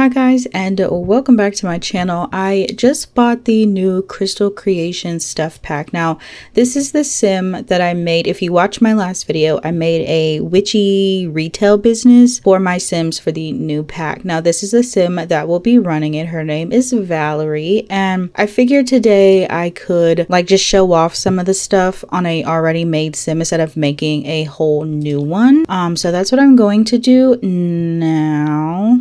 Hi guys and welcome back to my channel. I just bought the new Crystal Creation stuff pack. Now this is the sim that I made. If you watch my last video I made a witchy retail business for my sims for the new pack. Now this is the sim that will be running it. Her name is Valerie and I figured today I could like just show off some of the stuff on a already made sim instead of making a whole new one. Um, so that's what I'm going to do now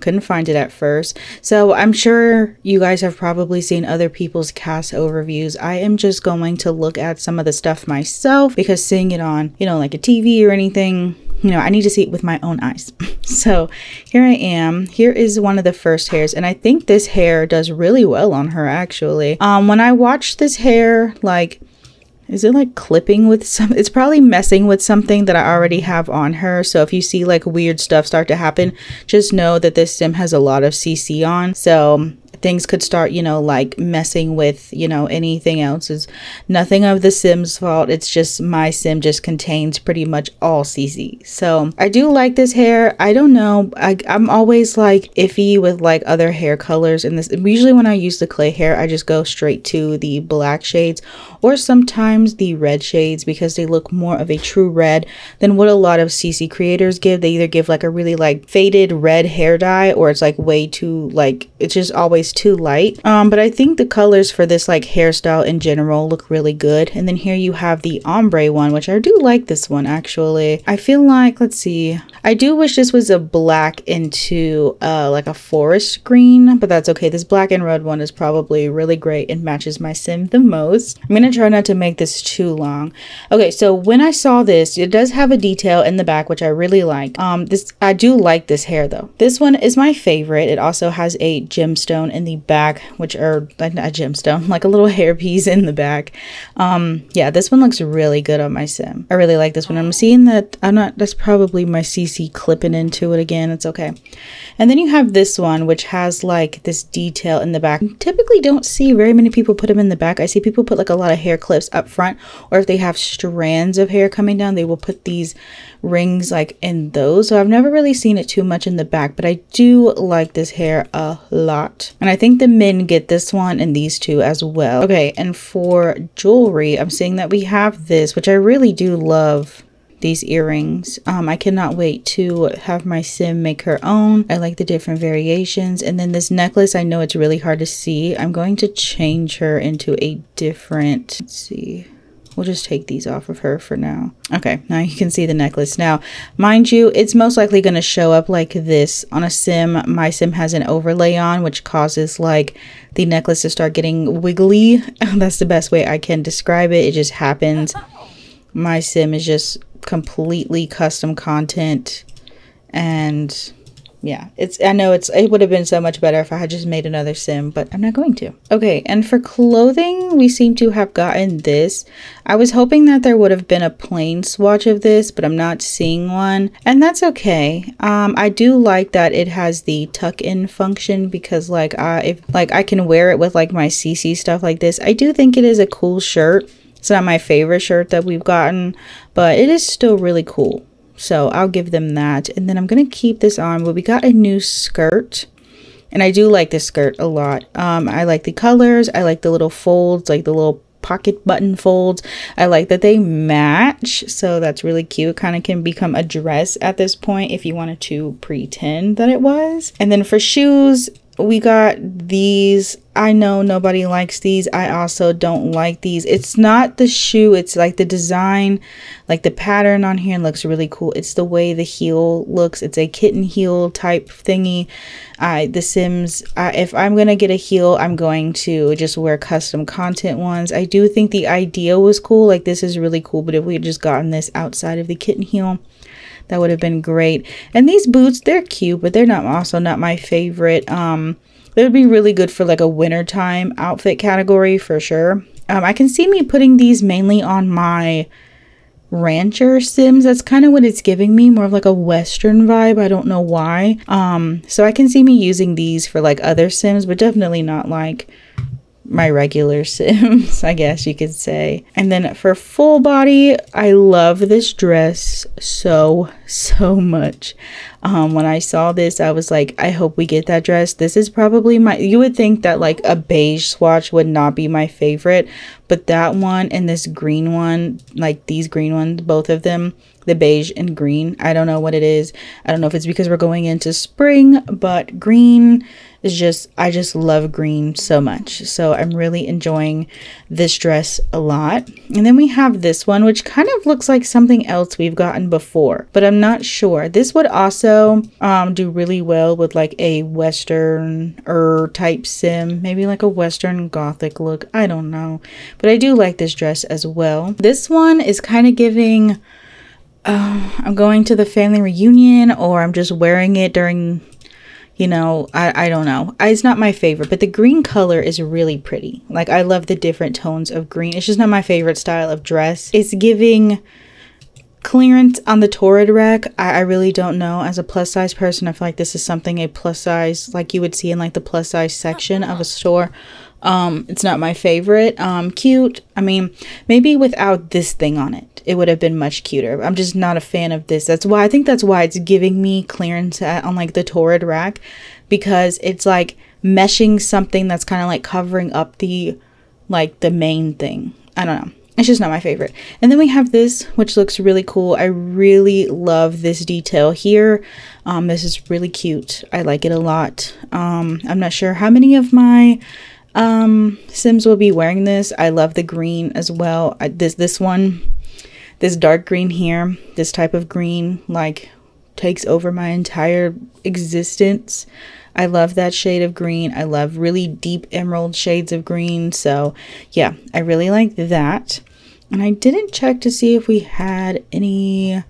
couldn't find it at first. So I'm sure you guys have probably seen other people's CAS overviews. I am just going to look at some of the stuff myself because seeing it on, you know, like a TV or anything, you know, I need to see it with my own eyes. so here I am. Here is one of the first hairs. And I think this hair does really well on her actually. Um, when I watched this hair, like is it like clipping with some? It's probably messing with something that I already have on her. So if you see like weird stuff start to happen, just know that this sim has a lot of CC on. So things could start, you know, like messing with, you know, anything else. Is nothing of the Sim's fault. It's just my Sim just contains pretty much all CC. So I do like this hair. I don't know. I, I'm always like iffy with like other hair colors in this. Usually when I use the clay hair, I just go straight to the black shades or sometimes the red shades because they look more of a true red than what a lot of CC creators give. They either give like a really like faded red hair dye or it's like way too like it's just always too light. Um, but I think the colors for this like hairstyle in general look really good. And then here you have the ombre one, which I do like this one actually. I feel like, let's see, I do wish this was a black into uh, like a forest green, but that's okay. This black and red one is probably really great and matches my sim the most. I'm to try not to make this too long. Okay, so when I saw this, it does have a detail in the back, which I really like. Um, this I do like this hair though. This one is my favorite. It also has a gemstone in the back, which are like a gemstone, like a little hairpiece in the back. Um, yeah, this one looks really good on my sim. I really like this one. I'm seeing that I'm not, that's probably my CC clipping into it again. It's okay. And then you have this one, which has like this detail in the back. Typically don't see very many people put them in the back. I see people put like a lot of hair clips up front, or if they have strands of hair coming down, they will put these rings like in those. So I've never really seen it too much in the back, but I do like this hair a lot. And I think the men get this one and these two as well. Okay, and for jewelry, I'm seeing that we have this, which I really do love these earrings. Um, I cannot wait to have my sim make her own. I like the different variations. And then this necklace, I know it's really hard to see. I'm going to change her into a different, let's see, We'll just take these off of her for now. Okay, now you can see the necklace. Now, mind you, it's most likely going to show up like this on a sim. My sim has an overlay on, which causes like the necklace to start getting wiggly. That's the best way I can describe it. It just happens. My sim is just completely custom content and yeah it's i know it's it would have been so much better if i had just made another sim but i'm not going to. Okay and for clothing we seem to have gotten this. I was hoping that there would have been a plain swatch of this but i'm not seeing one and that's okay. Um i do like that it has the tuck in function because like i if like i can wear it with like my cc stuff like this. I do think it is a cool shirt. It's not my favorite shirt that we've gotten but it is still really cool so I'll give them that. And then I'm going to keep this on. But we got a new skirt. And I do like this skirt a lot. Um, I like the colors. I like the little folds, like the little pocket button folds. I like that they match. So that's really cute. Kind of can become a dress at this point if you wanted to pretend that it was. And then for shoes, we got these. I know nobody likes these. I also don't like these. It's not the shoe. It's like the design like the pattern on here looks really cool. It's the way the heel looks. It's a kitten heel type thingy. I the sims I, if i'm gonna get a heel i'm going to just wear custom content ones. I do think the idea was cool. Like this is really cool but if we had just gotten this outside of the kitten heel that would have been great. And these boots, they're cute, but they're not also not my favorite. Um, they would be really good for like a wintertime outfit category for sure. Um, I can see me putting these mainly on my rancher sims that's kind of what it's giving me more of like a western vibe i don't know why um so i can see me using these for like other sims but definitely not like my regular Sims, I guess you could say. And then for full body, I love this dress so, so much. Um, when I saw this, I was like, I hope we get that dress. This is probably my, you would think that like a beige swatch would not be my favorite, but that one and this green one, like these green ones, both of them, the beige and green. I don't know what it is. I don't know if it's because we're going into spring, but green is just, I just love green so much. So I'm really enjoying this dress a lot. And then we have this one, which kind of looks like something else we've gotten before, but I'm not sure. This would also um, do really well with like a Western or type sim, maybe like a Western Gothic look. I don't know, but I do like this dress as well. This one is kind of giving uh, I'm going to the family reunion or I'm just wearing it during, you know, I, I don't know. It's not my favorite, but the green color is really pretty. Like, I love the different tones of green. It's just not my favorite style of dress. It's giving clearance on the Torrid rack I, I, really don't know as a plus size person i feel like this is something a plus size like you would see in like the plus size section of a store um it's not my favorite um cute i mean maybe without this thing on it it would have been much cuter. I'm just not a fan of this. That's why I think that's why it's giving me clearance at, on like the Torrid rack because it's like meshing something that's kind of like covering up the like the main thing. I don't know. It's just not my favorite. And then we have this, which looks really cool. I really love this detail here. Um, this is really cute. I like it a lot. Um, I'm not sure how many of my um, Sims will be wearing this. I love the green as well. I, this this one this dark green here, this type of green, like takes over my entire existence. I love that shade of green. I love really deep emerald shades of green. So yeah, I really like that. And I didn't check to see if we had any,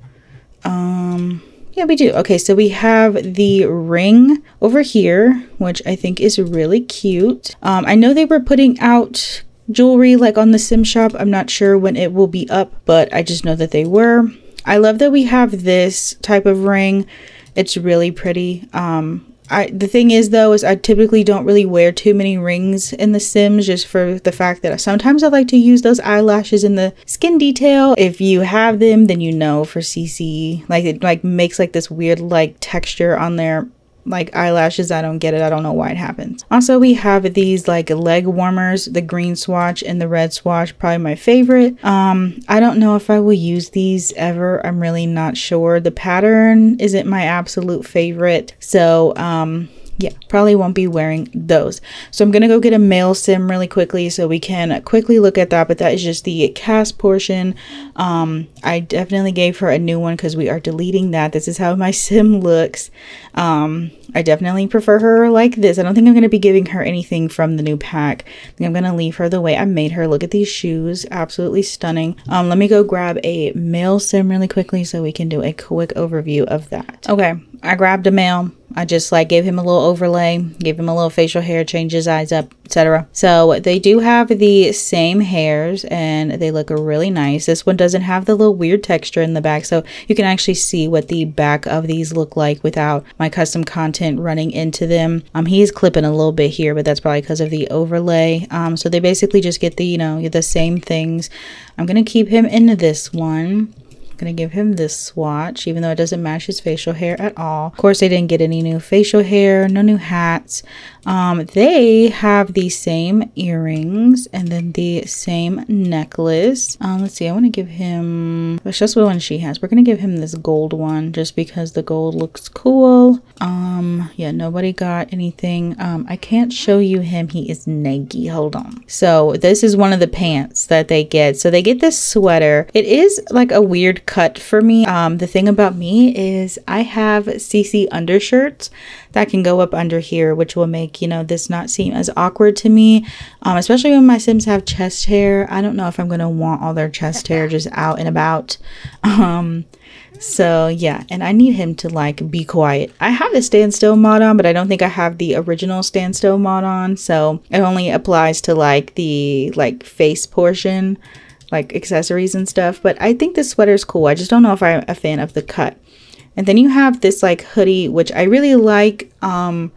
um, yeah, we do. Okay, so we have the ring over here, which I think is really cute. Um, I know they were putting out jewelry like on the sim shop. I'm not sure when it will be up but i just know that they were. I love that we have this type of ring. It's really pretty. Um I, the thing is though is I typically don't really wear too many rings in the Sims just for the fact that sometimes I like to use those eyelashes in the skin detail. If you have them, then you know for CC, like it like makes like this weird like texture on there like eyelashes. I don't get it. I don't know why it happens. Also, we have these like leg warmers, the green swatch and the red swatch, probably my favorite. Um, I don't know if I will use these ever. I'm really not sure. The pattern isn't my absolute favorite. So, um, yeah, probably won't be wearing those. So I'm going to go get a male sim really quickly so we can quickly look at that. But that is just the CAS portion. Um, I definitely gave her a new one because we are deleting that. This is how my sim looks. Um, I definitely prefer her like this. I don't think I'm going to be giving her anything from the new pack. I think I'm going to leave her the way I made her. Look at these shoes. Absolutely stunning. Um, let me go grab a male sim really quickly so we can do a quick overview of that. Okay, I grabbed a male. I just like gave him a little overlay, gave him a little facial hair, changed his eyes up, etc. So they do have the same hairs and they look really nice. This one doesn't have the little weird texture in the back, so you can actually see what the back of these look like without my custom content running into them. Um, he's clipping a little bit here, but that's probably because of the overlay. Um, so they basically just get the, you know, the same things. I'm going to keep him in this one gonna give him this swatch even though it doesn't match his facial hair at all. Of course they didn't get any new facial hair no new hats. Um, they have the same earrings and then the same necklace. Um, let's see i want to give him that's just the one she has. We're gonna give him this gold one just because the gold looks cool. Um yeah nobody got anything. Um i can't show you him. He is naggy hold on. So this is one of the pants that they get. So they get this sweater. It is like a weird cut for me. Um, the thing about me is I have CC undershirts that can go up under here, which will make, you know, this not seem as awkward to me. Um, especially when my Sims have chest hair. I don't know if I'm going to want all their chest hair just out and about. Um, so yeah, and I need him to like be quiet. I have the standstill mod on, but I don't think I have the original standstill mod on. So it only applies to like the like face portion like accessories and stuff. But I think this sweater is cool. I just don't know if I'm a fan of the cut. And then you have this like hoodie, which I really like um,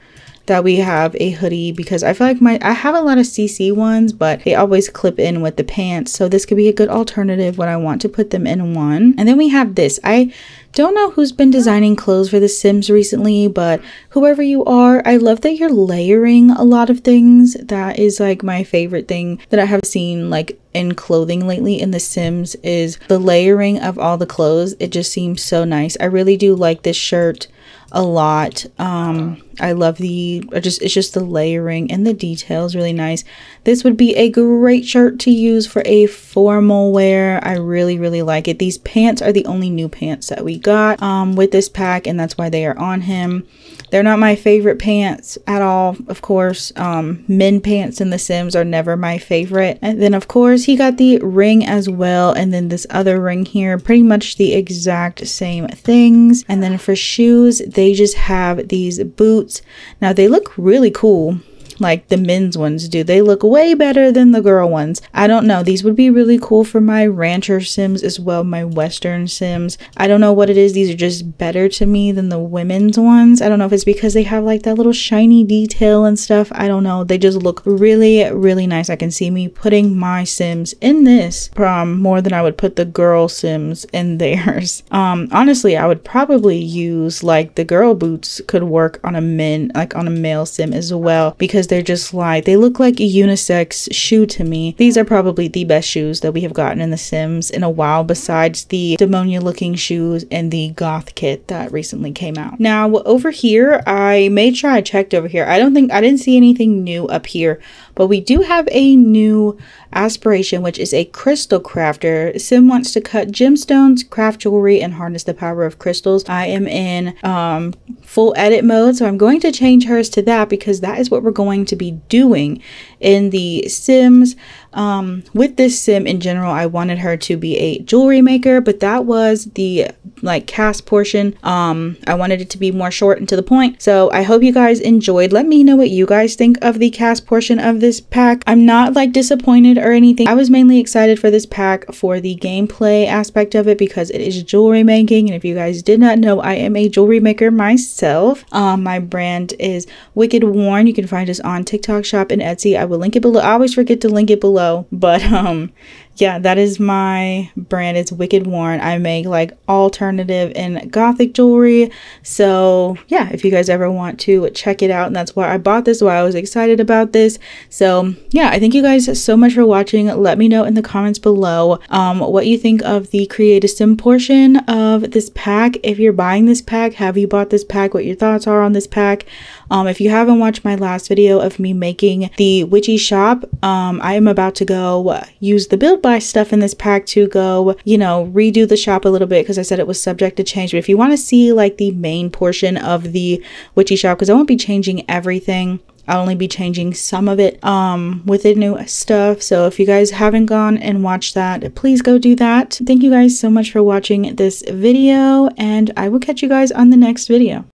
that we have a hoodie because I feel like my I have a lot of CC ones, but they always clip in with the pants. So this could be a good alternative when I want to put them in one. And then we have this. I Don't know who's been designing clothes for The Sims recently, but whoever you are, I love that you're layering a lot of things. That is like my favorite thing that I have seen like in clothing lately in The Sims is the layering of all the clothes. It just seems so nice. I really do like this shirt a lot. Um, I love the I just it's just the layering and the details really nice. This would be a great shirt to use for a formal wear. I really really like it. These pants are the only new pants that we got um, with this pack and that's why they are on him. They're not my favorite pants at all, of course. Um, men pants in The Sims are never my favorite. And then of course he got the ring as well and then this other ring here, pretty much the exact same things. And then for shoes, they just have these boots. Now they look really cool like the men's ones do. They look way better than the girl ones. I don't know. These would be really cool for my rancher sims as well, my western sims. I don't know what it is. These are just better to me than the women's ones. I don't know if it's because they have like that little shiny detail and stuff. I don't know. They just look really, really nice. I can see me putting my sims in this from more than I would put the girl sims in theirs. Um, honestly, I would probably use like the girl boots could work on a men, like on a male sim as well because because they're just like, they look like a unisex shoe to me. These are probably the best shoes that we have gotten in The Sims in a while besides the Demonia looking shoes and the goth kit that recently came out. Now over here, I made sure I checked over here. I don't think, I didn't see anything new up here, but we do have a new aspiration, which is a crystal crafter. Sim wants to cut gemstones, craft jewelry, and harness the power of crystals. I am in um, full edit mode, so I'm going to change hers to that because that is what we're going to be doing in the Sims. Um, with this sim in general, I wanted her to be a jewelry maker, but that was the like CAS portion. Um, I wanted it to be more short and to the point. So I hope you guys enjoyed. Let me know what you guys think of the CAS portion of this pack. I'm not like disappointed or anything. I was mainly excited for this pack for the gameplay aspect of it because it is jewelry making. And if you guys did not know, I am a jewelry maker myself. Um, my brand is Wicked Worn. You can find us on TikTok shop and Etsy. I will link it below. I always forget to link it below, but um, yeah, that is my brand. It's Wicked Worn. I make like alternative and gothic jewelry. So yeah, if you guys ever want to check it out, and that's why I bought this, why I was excited about this. So yeah, I thank you guys so much for watching. Let me know in the comments below um, what you think of the Create a Sim portion of this pack. If you're buying this pack, have you bought this pack? What your thoughts are on this pack? Um, if you haven't watched my last video of me making the witchy shop, um, I am about to go use the build buy stuff in this pack to go, you know, redo the shop a little bit because I said it was subject to change. But if you want to see like the main portion of the witchy shop, because I won't be changing everything. I'll only be changing some of it um, with the new stuff. So if you guys haven't gone and watched that, please go do that. Thank you guys so much for watching this video and I will catch you guys on the next video.